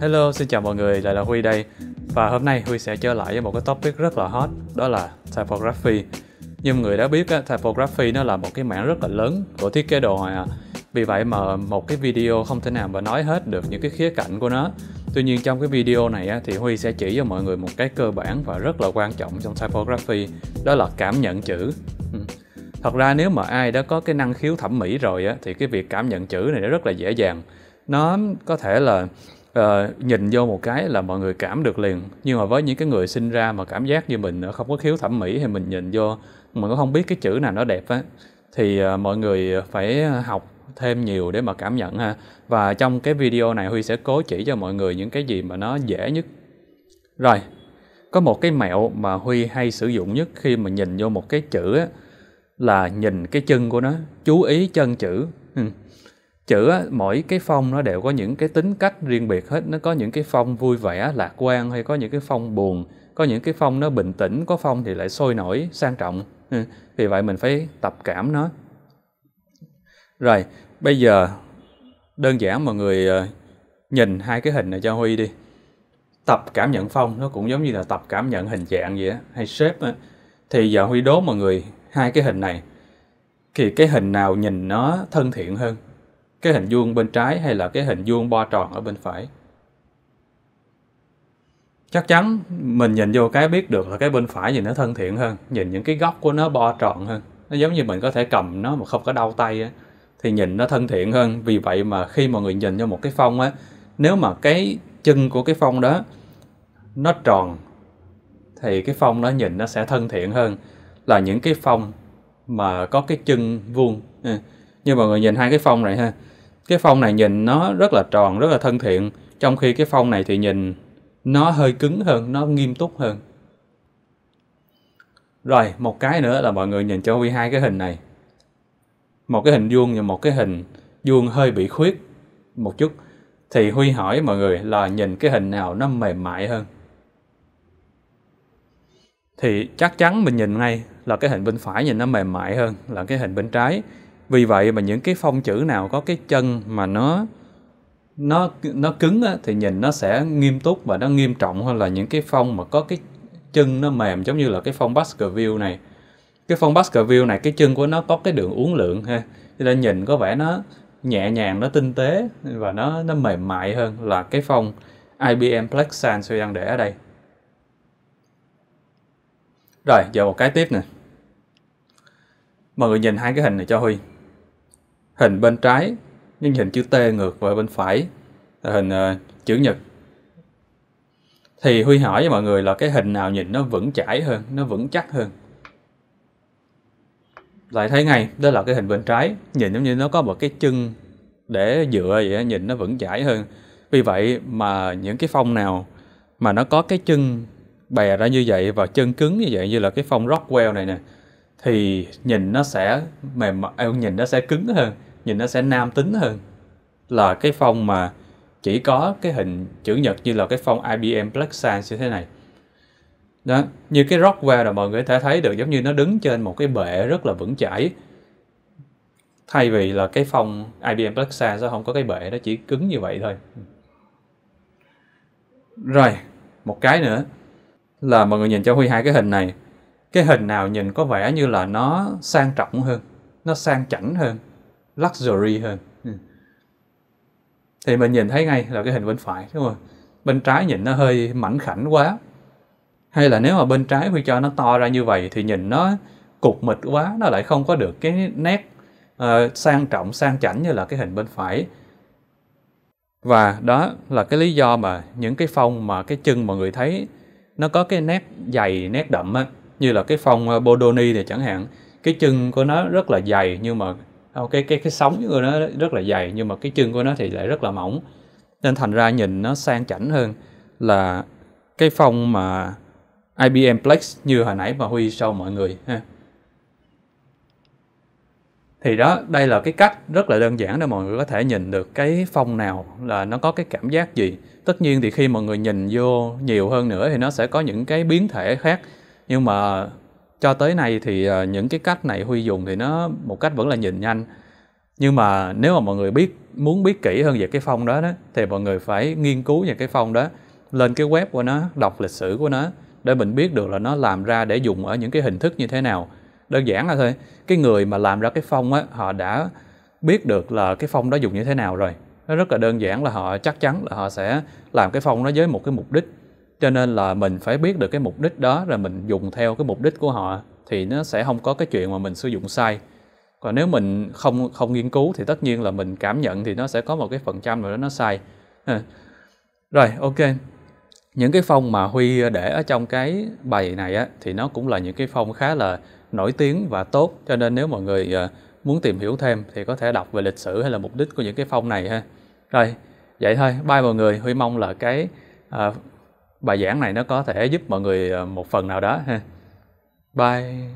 Hello, xin chào mọi người, lại là Huy đây. Và hôm nay Huy sẽ trở lại với một cái topic rất là hot Đó là typography. Như mọi người đã biết, typography nó là một cái mảng rất là lớn của thiết kế đồ họa. Vì vậy mà một cái video không thể nào mà nói hết được những cái khía cạnh của nó. Tuy nhiên trong cái video này thì Huy sẽ chỉ cho mọi người một cái cơ bản và rất là quan trọng trong typography Đó là cảm nhận chữ. Ừ. Thật ra nếu mà ai đã có cái năng khiếu thẩm mỹ rồi á, thì cái việc cảm nhận chữ này nó rất là dễ dàng. Nó có thể là uh, nhìn vô một cái là mọi người cảm được liền. Nhưng mà với những cái người sinh ra mà cảm giác như mình không có khiếu thẩm mỹ thì mình nhìn vô mình cũng không biết cái chữ nào nó đẹp á. Thì uh, mọi người phải học thêm nhiều để mà cảm nhận ha. Và trong cái video này huy sẽ cố chỉ cho mọi người những cái gì mà nó dễ nhất. Rồi có một cái mẹo mà huy hay sử dụng nhất khi mà nhìn vô một cái chữ á là nhìn cái chân của nó chú ý chân chữ chữ á, mỗi cái phong nó đều có những cái tính cách riêng biệt hết. Nó có những cái phong vui vẻ lạc quan hay có những cái phong buồn. Có những cái phong nó bình tĩnh có phong thì lại sôi nổi sang trọng. Ừ, vì vậy mình phải tập cảm nó. Rồi bây giờ đơn giản mọi người ờ, nhìn hai cái hình này cho huy đi. Tập cảm nhận phong nó cũng giống như là tập cảm nhận hình dạng vậy á hay shape á. Thì giờ huy đố mọi người hai cái hình này thì cái hình nào nhìn nó thân thiện hơn? Cái hình vuông bên trái hay là cái hình vuông bo tròn ở bên phải? Chắc chắn mình nhìn vô cái biết được là cái bên phải nhìn nó thân thiện hơn, nhìn những cái góc của nó bo tròn hơn. Nó giống như mình có thể cầm nó mà không có đau tay á, thì nhìn nó thân thiện hơn. Vì vậy mà khi mọi người nhìn vô một cái phong á, nếu mà cái chân của cái phong đó nó tròn, thì cái phong đó nhìn nó sẽ thân thiện hơn. Là những cái phong mà có cái chân vuông. Ừ, như mọi người nhìn hai cái phong này ha cái phong này nhìn nó rất là tròn, rất là thân thiện. Trong khi cái phong này thì nhìn nó hơi cứng hơn, nó nghiêm túc hơn. Rồi, một cái nữa là mọi người nhìn cho Huy hai cái hình này. Một cái hình vuông và một cái hình vuông hơi bị khuyết một chút. Thì Huy hỏi mọi người là nhìn cái hình nào nó mềm mại hơn? Thì chắc chắn mình nhìn ngay là cái hình bên phải nhìn nó mềm mại hơn là cái hình bên trái vì vậy mà những cái phong chữ nào có cái chân mà nó nó nó cứng á, thì nhìn nó sẽ nghiêm túc và nó nghiêm trọng hơn là những cái phong mà có cái chân nó mềm giống như là cái phong Baskerville này. Cái phong Baskerville này cái chân của nó có cái đường uốn lượn ha. Cho nên nhìn có vẻ nó nhẹ nhàng nó tinh tế và nó nó mềm mại hơn là cái phong IBM Plex tôi đang để ở đây. Rồi giờ một cái tiếp nè. Mọi người nhìn hai cái hình này cho Huy hình bên trái nhưng hình chữ T ngược về bên phải là hình uh, chữ nhật. Thì Huy hỏi với mọi người là cái hình nào nhìn nó vững chãi hơn nó vững chắc hơn? Lại thấy ngay đó là cái hình bên trái nhìn giống như nó có một cái chân để dựa vậy nhìn nó vững chãi hơn. Vì vậy mà những cái phong nào mà nó có cái chân bè ra như vậy và chân cứng như vậy như là cái phong Rockwell này nè thì nhìn nó sẽ mềm ờ, nhìn nó sẽ cứng hơn nhìn nó sẽ nam tính hơn. Là cái phong mà chỉ có cái hình chữ nhật như là cái phong IBM Black Sans như thế này. Đó, như cái Rockwell là mọi người có thể thấy được, giống như nó đứng trên một cái bệ rất là vững chãi. Thay vì là cái phong IBM Black Sans nó không có cái bệ, nó chỉ cứng như vậy thôi. Rồi, một cái nữa là mọi người nhìn cho Huy hai cái hình này. Cái hình nào nhìn có vẻ như là nó sang trọng hơn, nó sang chảnh hơn luxury hơn. Ừ. Thì mình nhìn thấy ngay là cái hình bên phải đúng không? Bên trái nhìn nó hơi mảnh khảnh quá. Hay là nếu mà bên trái huy cho nó to ra như vậy thì nhìn nó cục mịch quá nó lại không có được cái nét uh, sang trọng sang chảnh như là cái hình bên phải. Và đó là cái lý do mà những cái phong mà cái chân mọi người thấy nó có cái nét dày nét đậm á như là cái phong ờ, Bodoni thì chẳng hạn. Cái chân của nó rất là dày nhưng mà Ờ, cái cái cái sóng của nó rất là dày, nhưng mà cái chân của nó thì lại rất là mỏng. Nên thành ra nhìn nó sang chảnh hơn là cái phong mà IBM Plex như hồi nãy mà Huy show mọi người, ha. Thì đó, đây là cái cách rất là đơn giản để mọi người có thể nhìn được cái phong nào là nó có cái cảm giác gì. Tất nhiên thì khi mọi người nhìn vô nhiều hơn nữa thì nó sẽ có những cái biến thể khác, nhưng mà cho tới nay thì uh, những cái cách này huy dùng thì nó một cách vẫn là nhìn nhanh. Nhưng mà nếu mà mọi người biết muốn biết kỹ hơn về cái phong đó đó thì mọi người phải nghiên cứu về cái phong đó lên cái web của nó đọc lịch sử của nó để mình biết được là nó làm ra để dùng ở những cái hình thức như thế nào. Đơn giản là thôi cái người mà làm ra cái phong á họ đã biết được là cái phong đó dùng như thế nào rồi. Nó rất là đơn giản là họ chắc chắn là họ sẽ làm cái phong đó với một cái mục đích cho nên là mình phải biết được cái mục đích đó rồi mình dùng theo cái mục đích của họ thì nó sẽ không có cái chuyện mà mình sử dụng sai. Còn nếu mình không không nghiên cứu thì tất nhiên là mình cảm nhận thì nó sẽ có một cái phần trăm nào đó nó sai. Rồi ok. Những cái phong mà huy để ở trong cái bài này á thì nó cũng là những cái phong khá là nổi tiếng và tốt. Cho nên nếu mọi người ờ, muốn tìm hiểu thêm thì có thể đọc về lịch sử hay là mục đích của những cái phong này ha. Rồi vậy thôi. Bye mọi người. Huy mong là cái uh, bài giảng này nó có thể giúp mọi người ờ, một phần nào đó ha. Bye.